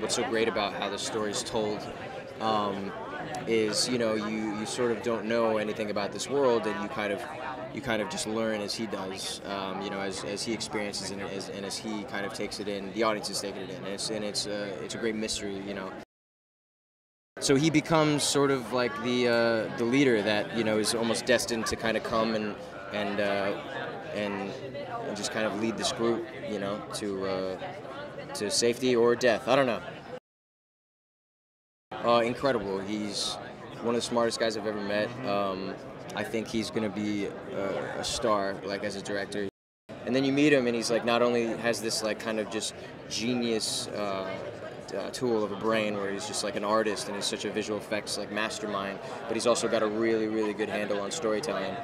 What's so great about how the story is told um, is, you know, you, you sort of don't know anything about this world, and you kind of you kind of just learn as he does, um, you know, as, as he experiences it and as, and as he kind of takes it in, the audience is taking it in, and it's and it's uh, it's a great mystery, you know. So he becomes sort of like the uh, the leader that you know is almost destined to kind of come and and uh, and, just kind of lead this group, you know, to uh, to safety or death. I don't know. Uh, incredible. He's one of the smartest guys I've ever met. Um, I think he's going to be a, a star, like as a director. And then you meet him, and he's like not only has this like kind of just genius uh, uh, tool of a brain, where he's just like an artist and he's such a visual effects like mastermind, but he's also got a really really good handle on storytelling.